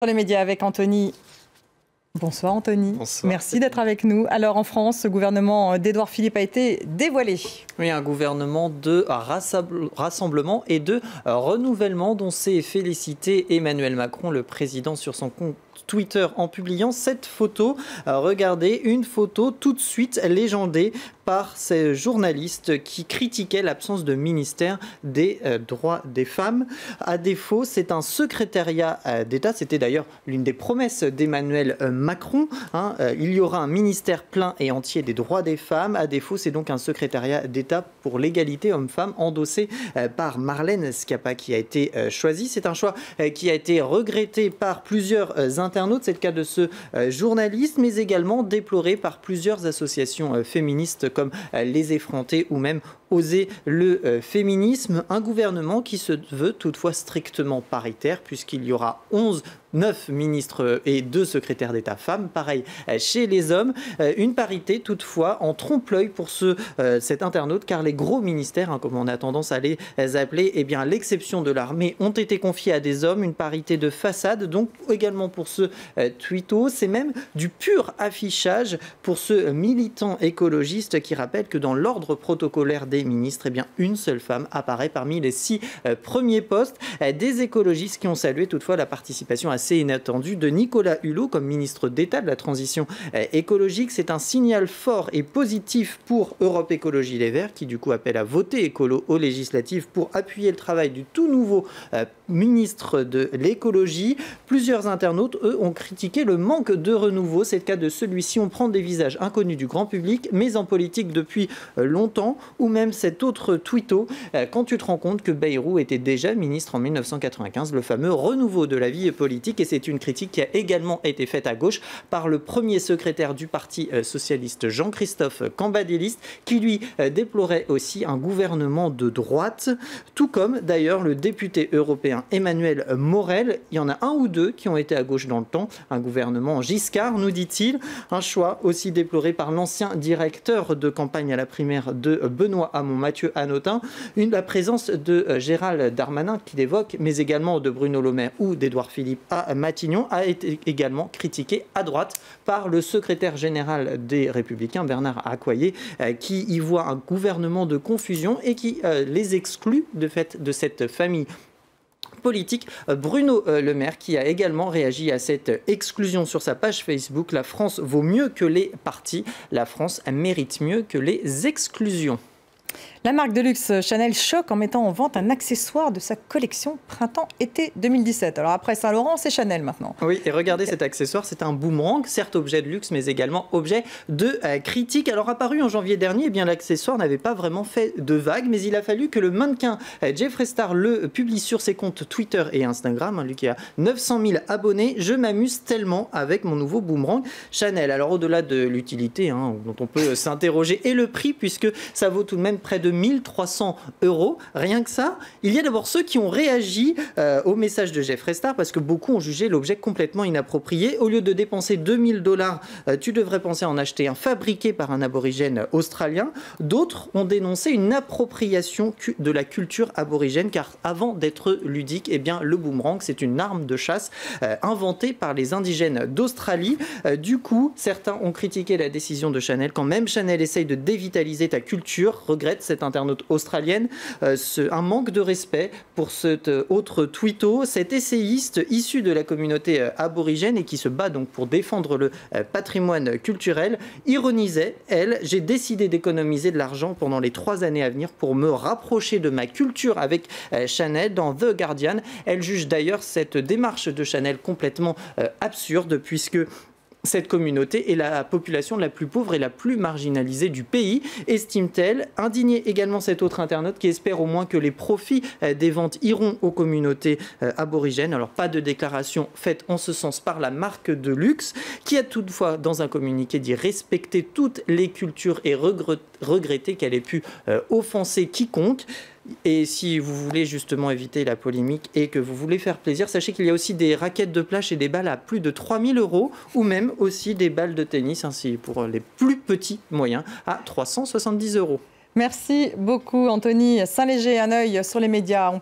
Sur les médias avec Anthony. Bonsoir Anthony. Bonsoir. Merci d'être avec nous. Alors en France, le gouvernement d'Édouard Philippe a été dévoilé. Oui, un gouvernement de rassemblement et de renouvellement dont s'est félicité Emmanuel Macron, le président, sur son compte Twitter en publiant cette photo. Regardez, une photo tout de suite légendée par ces journalistes qui critiquaient l'absence de ministère des euh, droits des femmes. À défaut, c'est un secrétariat euh, d'État. C'était d'ailleurs l'une des promesses d'Emmanuel euh, Macron. Hein. Il y aura un ministère plein et entier des droits des femmes. À défaut, c'est donc un secrétariat d'État pour l'égalité homme-femme endossé par Marlène Schiappa qui a été choisi. C'est un choix qui a été regretté par plusieurs C'est le cas de ce journaliste, mais également déploré par plusieurs associations féministes comme euh, les effronter ou même oser le euh, féminisme. Un gouvernement qui se veut toutefois strictement paritaire puisqu'il y aura 11 9 ministres et 2 secrétaires d'État femmes. Pareil euh, chez les hommes. Une parité toutefois en trompe-l'œil pour ce, cet internaute car les gros ministères, hein, comme on a tendance à les appeler, eh bien l'exception de l'armée, ont été confiés à des hommes. Une parité de façade donc également pour ce tweeto. C'est même du pur affichage pour ce militant écologiste qui rappelle que dans l'ordre protocolaire des ministres, eh bien, une seule femme apparaît parmi les six euh, premiers postes. Euh, des écologistes qui ont salué toutefois la participation assez inattendue de Nicolas Hulot comme ministre d'État de la transition euh, écologique. C'est un signal fort et positif pour Europe Écologie Les Verts qui du coup appelle à voter écolo aux législatives pour appuyer le travail du tout nouveau ministre de l'écologie. Plusieurs internautes, eux, ont critiqué le manque de renouveau. C'est le cas de celui-ci. On prend des visages inconnus du grand public, mais en politique depuis longtemps, ou même cet autre tweeto, euh, quand tu te rends compte que Bayrou était déjà ministre en 1995, le fameux renouveau de la vie politique. Et c'est une critique qui a également été faite à gauche par le premier secrétaire du Parti euh, socialiste, Jean-Christophe Cambadélis, qui lui déplorait aussi un gouvernement de droite, tout comme d'ailleurs le député européen Emmanuel Morel. Il y en a un ou deux qui ont été à gauche dans le temps. Un gouvernement Giscard, nous dit-il. Un choix aussi déploré par l'ancien directeur de campagne à la primaire de Benoît Hamon, Mathieu Hanotin. Une, la présence de euh, Gérald Darmanin qui l'évoque, mais également de Bruno Le Maire ou d'Édouard Philippe à Matignon, a été également critiqué à droite par le secrétaire général des Républicains, Bernard Accoyer, euh, qui y voit un gouvernement de confusion et qui euh, les exclut de de cette famille politique. Bruno Le Maire qui a également réagi à cette exclusion sur sa page Facebook. La France vaut mieux que les partis. La France mérite mieux que les exclusions. La marque de luxe Chanel choque en mettant en vente un accessoire de sa collection printemps-été 2017. Alors après Saint-Laurent, c'est Chanel maintenant. Oui, et regardez cet accessoire, c'est un boomerang, certes objet de luxe, mais également objet de euh, critique. Alors apparu en janvier dernier, eh l'accessoire n'avait pas vraiment fait de vague, mais il a fallu que le mannequin euh, Jeffrey Star le publie sur ses comptes Twitter et Instagram. Hein, lui qui a 900 000 abonnés, je m'amuse tellement avec mon nouveau boomerang Chanel. Alors au-delà de l'utilité, hein, dont on peut s'interroger, et le prix, puisque ça vaut tout de même près de 1300 euros. Rien que ça, il y a d'abord ceux qui ont réagi euh, au message de Jeffrey Star parce que beaucoup ont jugé l'objet complètement inapproprié. Au lieu de dépenser 2000 dollars, euh, tu devrais penser en acheter un fabriqué par un aborigène australien. D'autres ont dénoncé une appropriation de la culture aborigène car avant d'être ludique, eh bien, le boomerang, c'est une arme de chasse euh, inventée par les indigènes d'Australie. du coup, certains ont critiqué la décision de Chanel quand même Chanel essaye de dévitaliser ta culture, regrette cette internaute australienne, euh, un manque de respect pour cet euh, autre tweeto, cet essayiste issu de la communauté euh, aborigène et qui se bat donc pour défendre le patrimoine culturel, ironisait, elle, j'ai décidé d'économiser de l'argent pendant les trois années à venir pour me rapprocher de ma culture avec Chanel dans The Guardian. Elle juge d'ailleurs cette démarche de Chanel complètement absurde puisque cette communauté est la population la plus pauvre et la plus marginalisée du pays, estime-t-elle. Indigné également cet autre internaute qui espère au moins que les profits euh, des ventes iront aux communautés euh, aborigènes. Alors pas de déclaration faite en ce sens par la marque de luxe, qui a toutefois dans un communiqué dit respecter toutes les cultures et regretter qu'elle ait pu euh, offenser quiconque. Et si vous voulez justement éviter la polémique et que vous voulez faire plaisir, sachez qu'il y a aussi des raquettes de plage et des balles à plus de 3000 euros ou même aussi des balles de tennis, ainsi pour les plus petits moyens, à 370 euros. Merci beaucoup Anthony. Saint-Léger, un œil sur les médias.